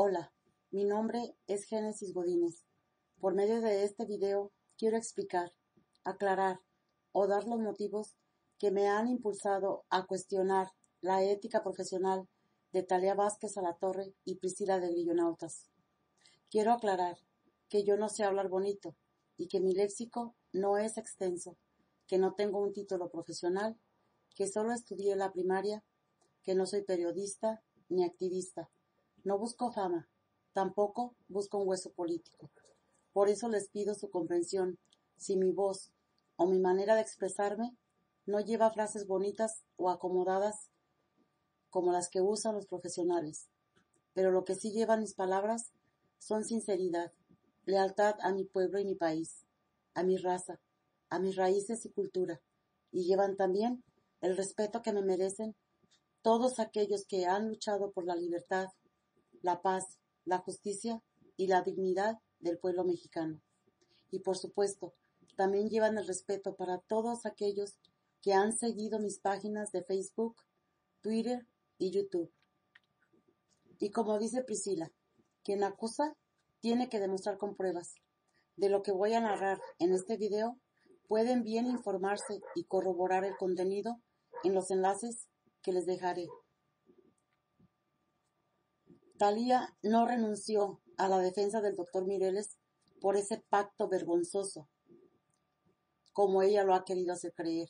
Hola, mi nombre es Génesis Godínez. Por medio de este video quiero explicar, aclarar o dar los motivos que me han impulsado a cuestionar la ética profesional de Talia Vázquez Alatorre y Priscila de Grillonautas. Quiero aclarar que yo no sé hablar bonito y que mi léxico no es extenso, que no tengo un título profesional, que solo estudié la primaria, que no soy periodista ni activista. No busco fama, tampoco busco un hueso político. Por eso les pido su comprensión si mi voz o mi manera de expresarme no lleva frases bonitas o acomodadas como las que usan los profesionales. Pero lo que sí llevan mis palabras son sinceridad, lealtad a mi pueblo y mi país, a mi raza, a mis raíces y cultura, y llevan también el respeto que me merecen todos aquellos que han luchado por la libertad, la paz, la justicia y la dignidad del pueblo mexicano. Y por supuesto, también llevan el respeto para todos aquellos que han seguido mis páginas de Facebook, Twitter y YouTube. Y como dice Priscila, quien acusa tiene que demostrar con pruebas. De lo que voy a narrar en este video, pueden bien informarse y corroborar el contenido en los enlaces que les dejaré. Talía no renunció a la defensa del doctor Mireles por ese pacto vergonzoso, como ella lo ha querido hacer creer.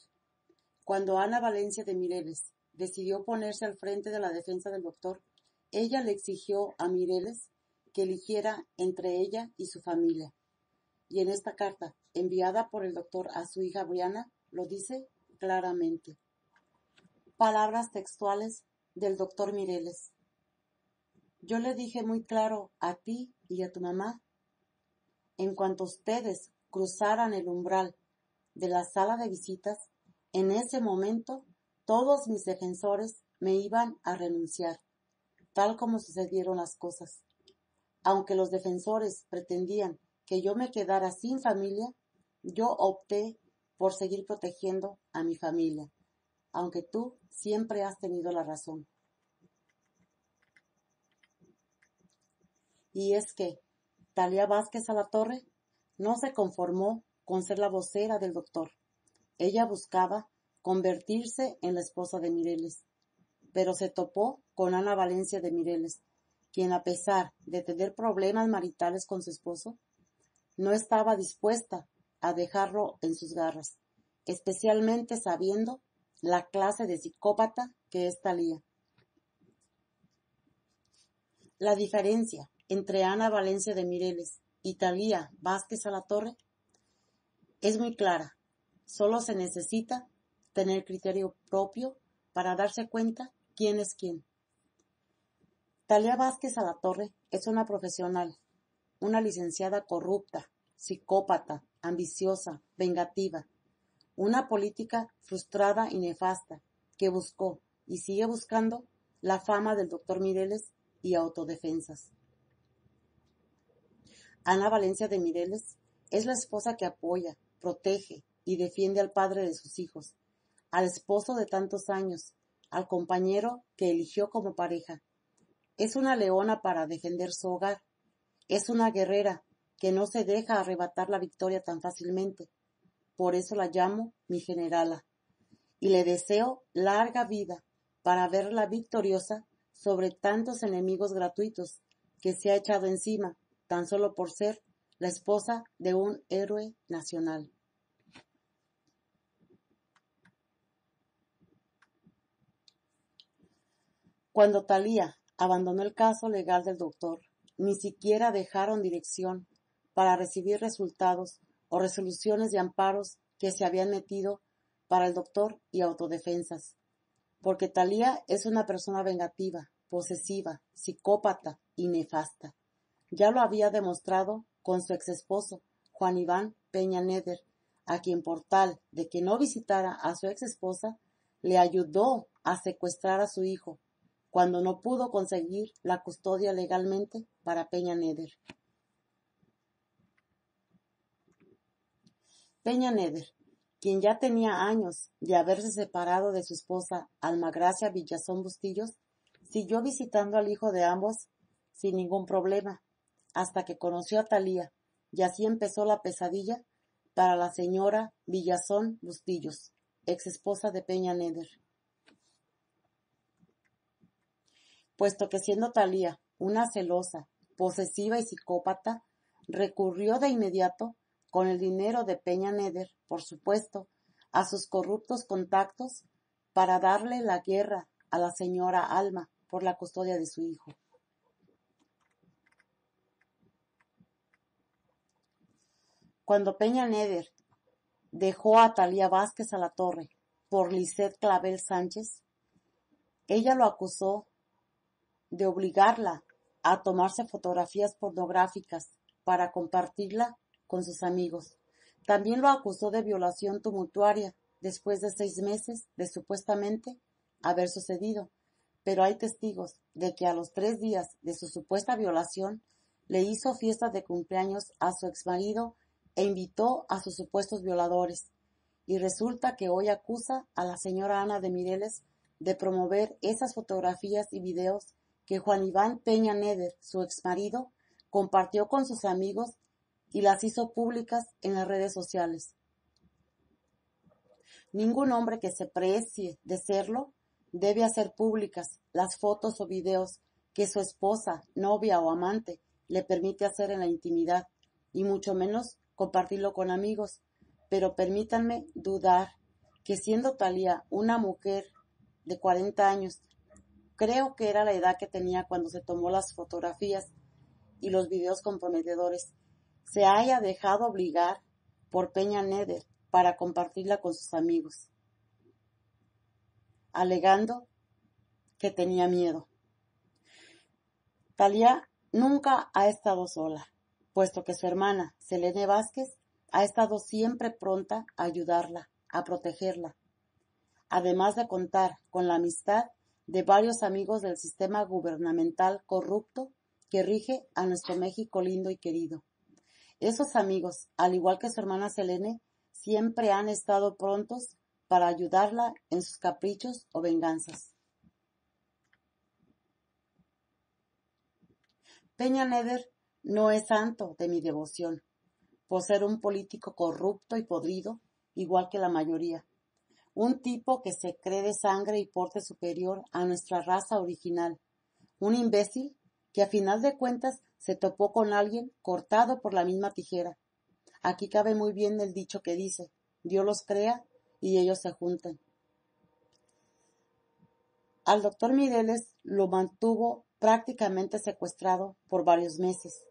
Cuando Ana Valencia de Mireles decidió ponerse al frente de la defensa del doctor, ella le exigió a Mireles que eligiera entre ella y su familia. Y en esta carta, enviada por el doctor a su hija Briana, lo dice claramente. Palabras textuales del doctor Mireles. Yo le dije muy claro a ti y a tu mamá, en cuanto ustedes cruzaran el umbral de la sala de visitas, en ese momento todos mis defensores me iban a renunciar, tal como sucedieron las cosas. Aunque los defensores pretendían que yo me quedara sin familia, yo opté por seguir protegiendo a mi familia, aunque tú siempre has tenido la razón. Y es que Talia Vázquez a la Torre no se conformó con ser la vocera del doctor. Ella buscaba convertirse en la esposa de Mireles, pero se topó con Ana Valencia de Mireles, quien a pesar de tener problemas maritales con su esposo, no estaba dispuesta a dejarlo en sus garras, especialmente sabiendo la clase de psicópata que es Talía. La diferencia entre Ana Valencia de Mireles y Talía Vázquez Torre es muy clara. Solo se necesita tener criterio propio para darse cuenta quién es quién. Talía Vázquez Torre es una profesional, una licenciada corrupta, psicópata, ambiciosa, vengativa, una política frustrada y nefasta que buscó y sigue buscando la fama del doctor Mireles y autodefensas. Ana Valencia de Mireles es la esposa que apoya, protege y defiende al padre de sus hijos, al esposo de tantos años, al compañero que eligió como pareja. Es una leona para defender su hogar. Es una guerrera que no se deja arrebatar la victoria tan fácilmente. Por eso la llamo mi generala. Y le deseo larga vida para verla victoriosa sobre tantos enemigos gratuitos que se ha echado encima tan solo por ser la esposa de un héroe nacional. Cuando Talía abandonó el caso legal del doctor, ni siquiera dejaron dirección para recibir resultados o resoluciones de amparos que se habían metido para el doctor y autodefensas. Porque Talía es una persona vengativa, posesiva, psicópata y nefasta. Ya lo había demostrado con su ex esposo, Juan Iván Peña Neder, a quien por tal de que no visitara a su ex esposa, le ayudó a secuestrar a su hijo, cuando no pudo conseguir la custodia legalmente para Peña Neder. Peña Neder, quien ya tenía años de haberse separado de su esposa Almagracia Villazón Bustillos, siguió visitando al hijo de ambos sin ningún problema, hasta que conoció a Talía, y así empezó la pesadilla para la señora Villazón Bustillos, ex esposa de Peña Neder. Puesto que siendo Talía una celosa, posesiva y psicópata, recurrió de inmediato, con el dinero de Peña Neder, por supuesto, a sus corruptos contactos para darle la guerra a la señora Alma por la custodia de su hijo. Cuando Peña Neder dejó a Talía Vázquez a la torre por Lisset Clavel Sánchez, ella lo acusó de obligarla a tomarse fotografías pornográficas para compartirla con sus amigos. También lo acusó de violación tumultuaria después de seis meses de supuestamente haber sucedido, pero hay testigos de que a los tres días de su supuesta violación le hizo fiesta de cumpleaños a su exmarido e invitó a sus supuestos violadores. Y resulta que hoy acusa a la señora Ana de Mireles de promover esas fotografías y videos que Juan Iván Peña Neder, su exmarido, compartió con sus amigos y las hizo públicas en las redes sociales. Ningún hombre que se precie de serlo debe hacer públicas las fotos o videos que su esposa, novia o amante le permite hacer en la intimidad, y mucho menos compartirlo con amigos. Pero permítanme dudar que siendo Talía una mujer de 40 años, creo que era la edad que tenía cuando se tomó las fotografías y los videos comprometedores, se haya dejado obligar por Peña Neder para compartirla con sus amigos, alegando que tenía miedo. Talía nunca ha estado sola, puesto que su hermana, Selene Vázquez, ha estado siempre pronta a ayudarla, a protegerla, además de contar con la amistad de varios amigos del sistema gubernamental corrupto que rige a nuestro México lindo y querido. Esos amigos, al igual que su hermana Selene, siempre han estado prontos para ayudarla en sus caprichos o venganzas. Peña Neder no es santo de mi devoción, por ser un político corrupto y podrido, igual que la mayoría. Un tipo que se cree de sangre y porte superior a nuestra raza original. Un imbécil que a final de cuentas se topó con alguien cortado por la misma tijera. Aquí cabe muy bien el dicho que dice, Dios los crea y ellos se juntan. Al doctor Mireles lo mantuvo prácticamente secuestrado por varios meses,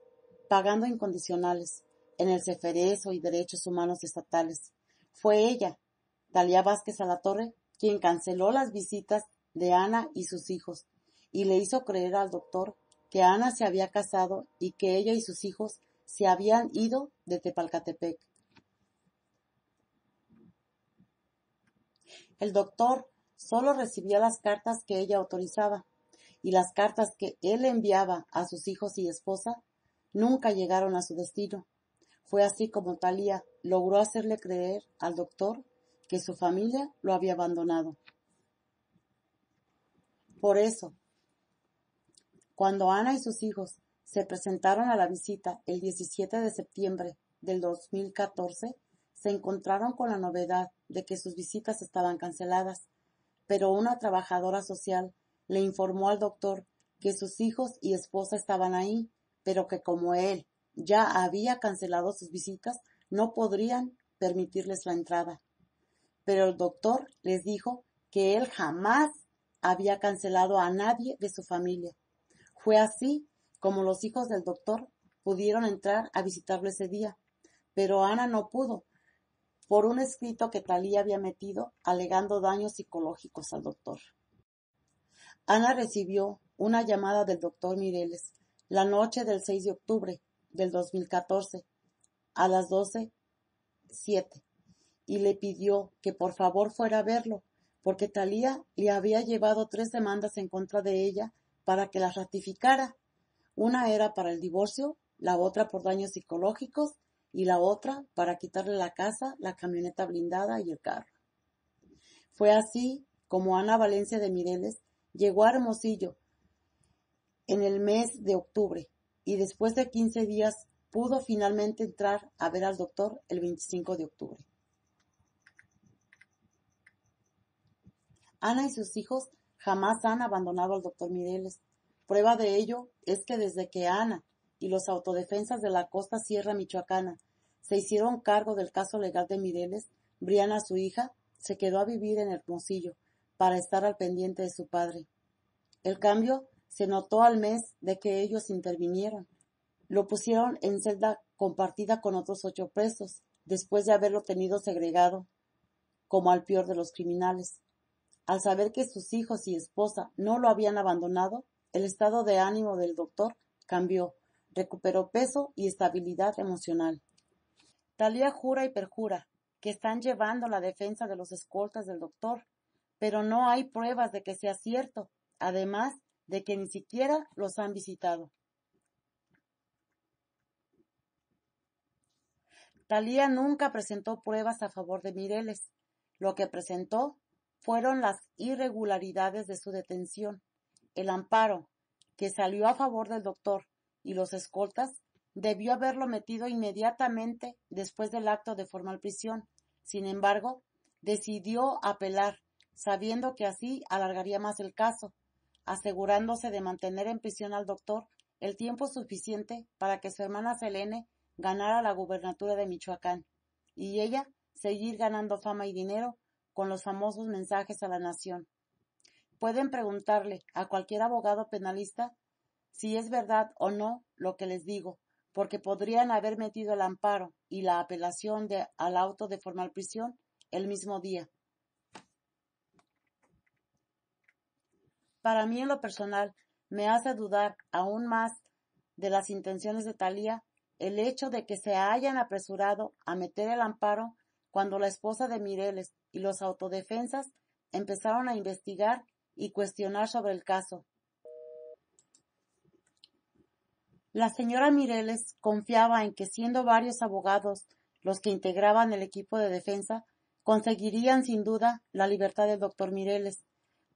pagando incondicionales en el Ceferezo y Derechos Humanos Estatales. Fue ella, Talia Vázquez a la Torre, quien canceló las visitas de Ana y sus hijos y le hizo creer al doctor que Ana se había casado y que ella y sus hijos se habían ido de Tepalcatepec. El doctor solo recibía las cartas que ella autorizaba, y las cartas que él enviaba a sus hijos y esposa nunca llegaron a su destino. Fue así como Talía logró hacerle creer al doctor que su familia lo había abandonado. Por eso, cuando Ana y sus hijos se presentaron a la visita el 17 de septiembre del 2014, se encontraron con la novedad de que sus visitas estaban canceladas, pero una trabajadora social le informó al doctor que sus hijos y esposa estaban ahí, pero que como él ya había cancelado sus visitas, no podrían permitirles la entrada. Pero el doctor les dijo que él jamás había cancelado a nadie de su familia fue así como los hijos del doctor pudieron entrar a visitarlo ese día, pero Ana no pudo, por un escrito que Talía había metido alegando daños psicológicos al doctor. Ana recibió una llamada del doctor Mireles la noche del 6 de octubre del 2014 a las 12.07 y le pidió que por favor fuera a verlo, porque Talía le había llevado tres demandas en contra de ella para que las ratificara. Una era para el divorcio, la otra por daños psicológicos y la otra para quitarle la casa, la camioneta blindada y el carro. Fue así como Ana Valencia de Mireles llegó a Hermosillo en el mes de octubre y después de 15 días pudo finalmente entrar a ver al doctor el 25 de octubre. Ana y sus hijos jamás han abandonado al doctor Mireles. Prueba de ello es que desde que Ana y los autodefensas de la costa sierra michoacana se hicieron cargo del caso legal de Mireles, Briana, su hija, se quedó a vivir en Hermosillo para estar al pendiente de su padre. El cambio se notó al mes de que ellos intervinieron. Lo pusieron en celda compartida con otros ocho presos, después de haberlo tenido segregado como al peor de los criminales. Al saber que sus hijos y esposa no lo habían abandonado, el estado de ánimo del doctor cambió, recuperó peso y estabilidad emocional. Talía jura y perjura que están llevando la defensa de los escoltas del doctor, pero no hay pruebas de que sea cierto, además de que ni siquiera los han visitado. Talía nunca presentó pruebas a favor de Mireles. Lo que presentó fueron las irregularidades de su detención. El amparo, que salió a favor del doctor, y los escoltas, debió haberlo metido inmediatamente después del acto de formal prisión. Sin embargo, decidió apelar, sabiendo que así alargaría más el caso, asegurándose de mantener en prisión al doctor el tiempo suficiente para que su hermana Selene ganara la gubernatura de Michoacán, y ella seguir ganando fama y dinero con los famosos mensajes a la nación. Pueden preguntarle a cualquier abogado penalista si es verdad o no lo que les digo, porque podrían haber metido el amparo y la apelación de, al auto de formal prisión el mismo día. Para mí en lo personal me hace dudar aún más de las intenciones de Talía el hecho de que se hayan apresurado a meter el amparo cuando la esposa de Mireles y los autodefensas empezaron a investigar y cuestionar sobre el caso. La señora Mireles confiaba en que siendo varios abogados los que integraban el equipo de defensa, conseguirían sin duda la libertad del doctor Mireles,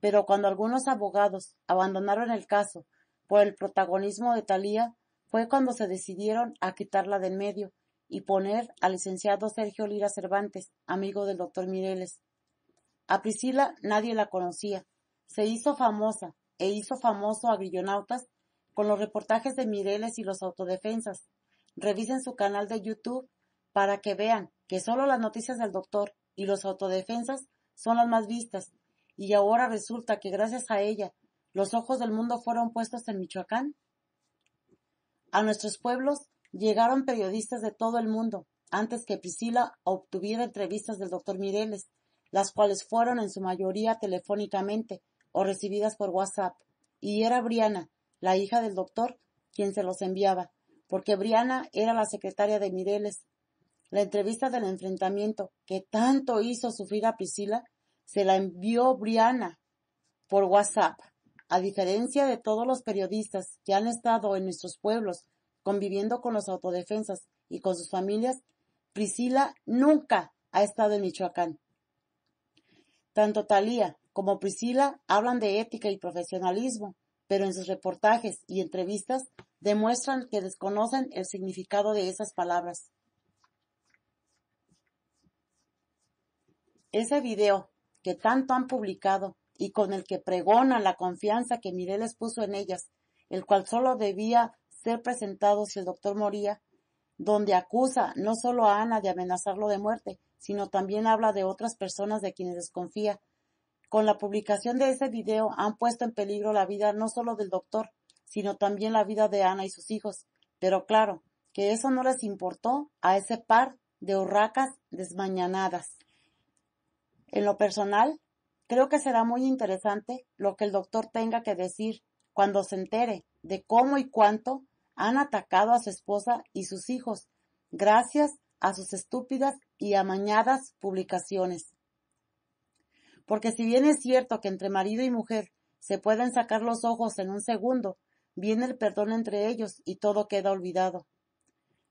pero cuando algunos abogados abandonaron el caso por el protagonismo de Talía, fue cuando se decidieron a quitarla del medio y poner al licenciado Sergio Lira Cervantes, amigo del doctor Mireles. A Priscila nadie la conocía. Se hizo famosa e hizo famoso a Grillonautas con los reportajes de Mireles y los autodefensas. Revisen su canal de YouTube para que vean que solo las noticias del doctor y los autodefensas son las más vistas. Y ahora resulta que gracias a ella los ojos del mundo fueron puestos en Michoacán. A nuestros pueblos Llegaron periodistas de todo el mundo antes que Priscila obtuviera entrevistas del doctor Mireles, las cuales fueron en su mayoría telefónicamente o recibidas por WhatsApp. Y era Briana, la hija del doctor, quien se los enviaba, porque Briana era la secretaria de Mireles. La entrevista del enfrentamiento que tanto hizo sufrir a Priscila se la envió Briana por WhatsApp. A diferencia de todos los periodistas que han estado en nuestros pueblos conviviendo con los autodefensas y con sus familias, Priscila nunca ha estado en Michoacán. Tanto Talía como Priscila hablan de ética y profesionalismo, pero en sus reportajes y entrevistas demuestran que desconocen el significado de esas palabras. Ese video que tanto han publicado y con el que pregonan la confianza que Mireles puso en ellas, el cual solo debía ser presentado si el doctor moría, donde acusa no solo a Ana de amenazarlo de muerte, sino también habla de otras personas de quienes desconfía. Con la publicación de ese video han puesto en peligro la vida no solo del doctor, sino también la vida de Ana y sus hijos. Pero claro, que eso no les importó a ese par de hurracas desmañanadas. En lo personal, creo que será muy interesante lo que el doctor tenga que decir cuando se entere de cómo y cuánto han atacado a su esposa y sus hijos, gracias a sus estúpidas y amañadas publicaciones. Porque si bien es cierto que entre marido y mujer se pueden sacar los ojos en un segundo, viene el perdón entre ellos y todo queda olvidado.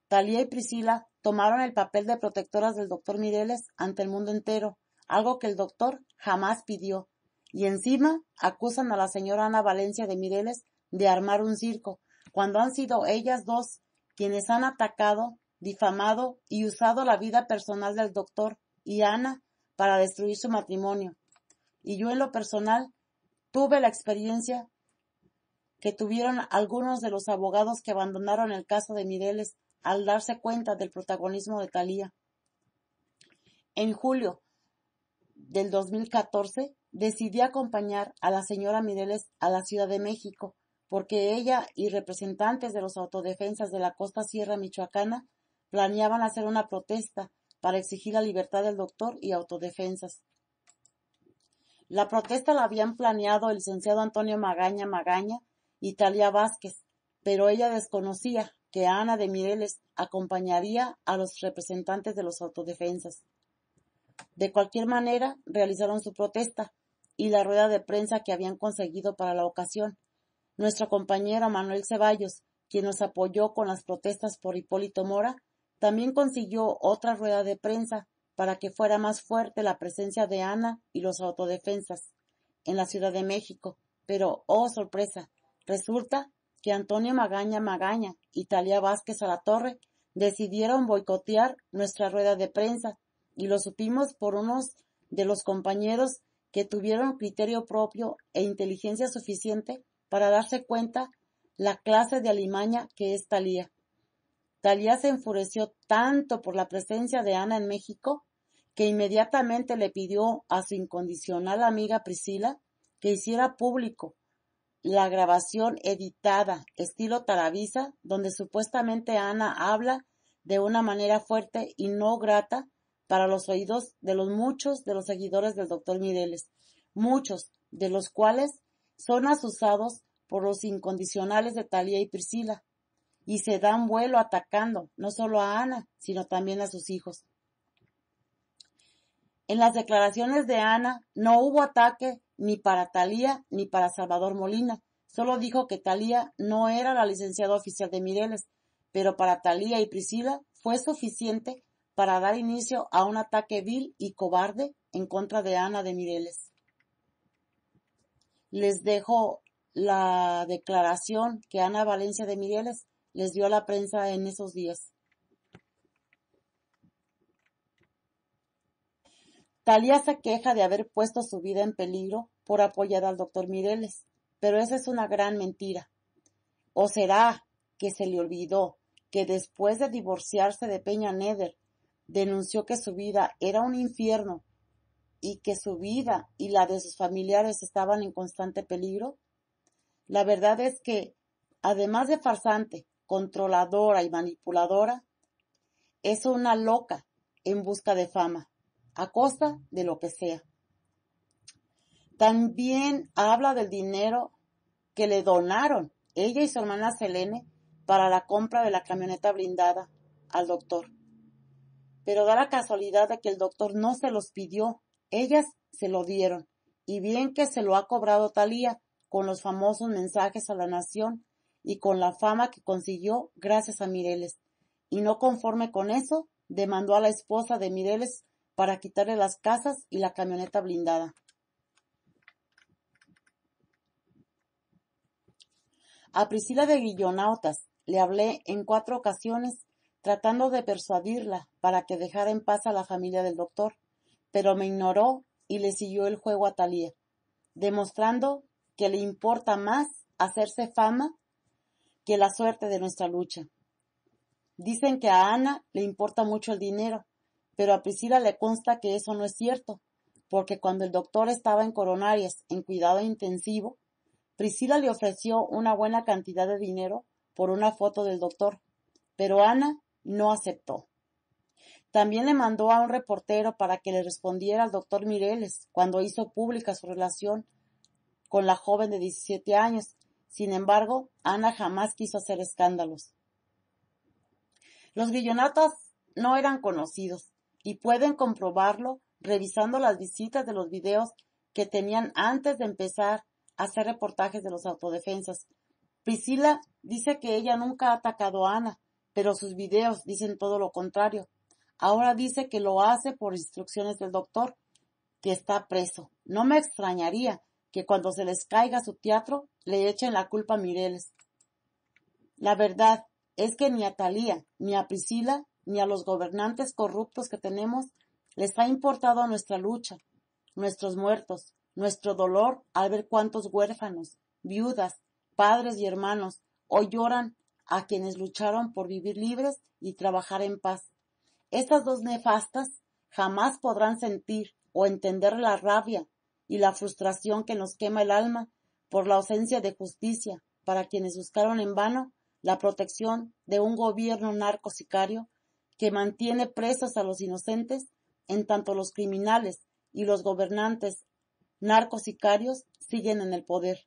Talía y Priscila tomaron el papel de protectoras del doctor Mireles ante el mundo entero, algo que el doctor jamás pidió, y encima acusan a la señora Ana Valencia de Mireles de armar un circo, cuando han sido ellas dos quienes han atacado, difamado y usado la vida personal del doctor y Ana para destruir su matrimonio. Y yo en lo personal tuve la experiencia que tuvieron algunos de los abogados que abandonaron el caso de Mireles al darse cuenta del protagonismo de Talía. En julio del 2014 decidí acompañar a la señora Mireles a la Ciudad de México porque ella y representantes de los autodefensas de la costa sierra michoacana planeaban hacer una protesta para exigir la libertad del doctor y autodefensas. La protesta la habían planeado el licenciado Antonio Magaña Magaña y Talia Vázquez, pero ella desconocía que Ana de Mireles acompañaría a los representantes de los autodefensas. De cualquier manera, realizaron su protesta y la rueda de prensa que habían conseguido para la ocasión, nuestro compañero Manuel Ceballos, quien nos apoyó con las protestas por Hipólito Mora, también consiguió otra rueda de prensa para que fuera más fuerte la presencia de Ana y los autodefensas en la Ciudad de México. Pero, oh sorpresa, resulta que Antonio Magaña Magaña y Talia Vázquez a la Torre decidieron boicotear nuestra rueda de prensa y lo supimos por unos de los compañeros que tuvieron criterio propio e inteligencia suficiente para darse cuenta la clase de alimaña que es Talía. Talía se enfureció tanto por la presencia de Ana en México que inmediatamente le pidió a su incondicional amiga Priscila que hiciera público la grabación editada estilo Taravisa donde supuestamente Ana habla de una manera fuerte y no grata para los oídos de los muchos de los seguidores del doctor Mireles, muchos de los cuales son asusados por los incondicionales de Talía y Priscila, y se dan vuelo atacando no solo a Ana, sino también a sus hijos. En las declaraciones de Ana no hubo ataque ni para Talía ni para Salvador Molina, solo dijo que Talía no era la licenciada oficial de Mireles, pero para Talía y Priscila fue suficiente para dar inicio a un ataque vil y cobarde en contra de Ana de Mireles. Les dejo la declaración que Ana Valencia de Mireles les dio a la prensa en esos días. Talía se queja de haber puesto su vida en peligro por apoyar al doctor Mireles, pero esa es una gran mentira. ¿O será que se le olvidó que después de divorciarse de Peña Neder, denunció que su vida era un infierno y que su vida y la de sus familiares estaban en constante peligro? La verdad es que, además de farsante, controladora y manipuladora, es una loca en busca de fama, a costa de lo que sea. También habla del dinero que le donaron ella y su hermana Selene para la compra de la camioneta blindada al doctor. Pero da la casualidad de que el doctor no se los pidió, ellas se lo dieron, y bien que se lo ha cobrado Talía, con los famosos mensajes a la nación y con la fama que consiguió gracias a Mireles. Y no conforme con eso, demandó a la esposa de Mireles para quitarle las casas y la camioneta blindada. A Priscila de Guillonautas le hablé en cuatro ocasiones tratando de persuadirla para que dejara en paz a la familia del doctor, pero me ignoró y le siguió el juego a Talía, demostrando que le importa más hacerse fama que la suerte de nuestra lucha. Dicen que a Ana le importa mucho el dinero, pero a Priscila le consta que eso no es cierto, porque cuando el doctor estaba en coronarias en cuidado intensivo, Priscila le ofreció una buena cantidad de dinero por una foto del doctor, pero Ana no aceptó. También le mandó a un reportero para que le respondiera al doctor Mireles cuando hizo pública su relación con la joven de 17 años. Sin embargo, Ana jamás quiso hacer escándalos. Los grillonatas no eran conocidos y pueden comprobarlo revisando las visitas de los videos que tenían antes de empezar a hacer reportajes de los autodefensas. Priscila dice que ella nunca ha atacado a Ana, pero sus videos dicen todo lo contrario. Ahora dice que lo hace por instrucciones del doctor, que está preso. No me extrañaría, que cuando se les caiga su teatro le echen la culpa a Mireles. La verdad es que ni a Talía, ni a Priscila, ni a los gobernantes corruptos que tenemos les ha importado nuestra lucha, nuestros muertos, nuestro dolor al ver cuántos huérfanos, viudas, padres y hermanos hoy lloran a quienes lucharon por vivir libres y trabajar en paz. Estas dos nefastas jamás podrán sentir o entender la rabia y la frustración que nos quema el alma por la ausencia de justicia para quienes buscaron en vano la protección de un gobierno narco-sicario que mantiene presos a los inocentes en tanto los criminales y los gobernantes narcosicarios siguen en el poder.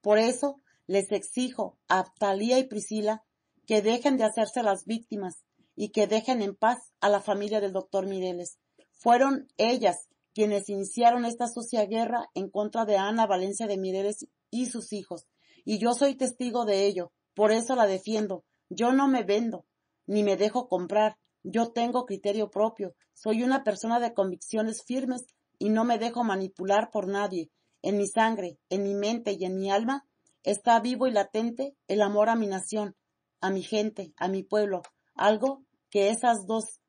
Por eso les exijo a Talía y Priscila que dejen de hacerse las víctimas y que dejen en paz a la familia del doctor Mireles. Fueron ellas quienes iniciaron esta sucia guerra en contra de Ana Valencia de Mireles y sus hijos, y yo soy testigo de ello, por eso la defiendo. Yo no me vendo, ni me dejo comprar, yo tengo criterio propio, soy una persona de convicciones firmes y no me dejo manipular por nadie. En mi sangre, en mi mente y en mi alma está vivo y latente el amor a mi nación, a mi gente, a mi pueblo, algo que esas dos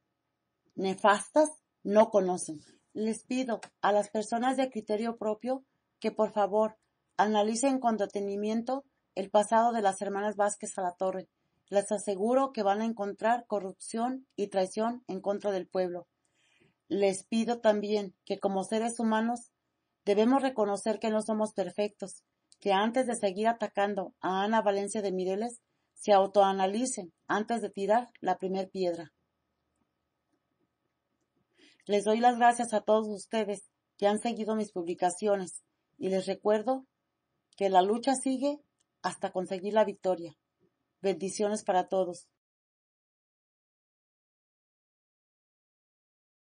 nefastas no conocen. Les pido a las personas de criterio propio que por favor analicen con detenimiento el pasado de las hermanas Vázquez a la Torre. Les aseguro que van a encontrar corrupción y traición en contra del pueblo. Les pido también que como seres humanos debemos reconocer que no somos perfectos, que antes de seguir atacando a Ana Valencia de Mireles, se autoanalicen antes de tirar la primer piedra. Les doy las gracias a todos ustedes que han seguido mis publicaciones y les recuerdo que la lucha sigue hasta conseguir la victoria. Bendiciones para todos.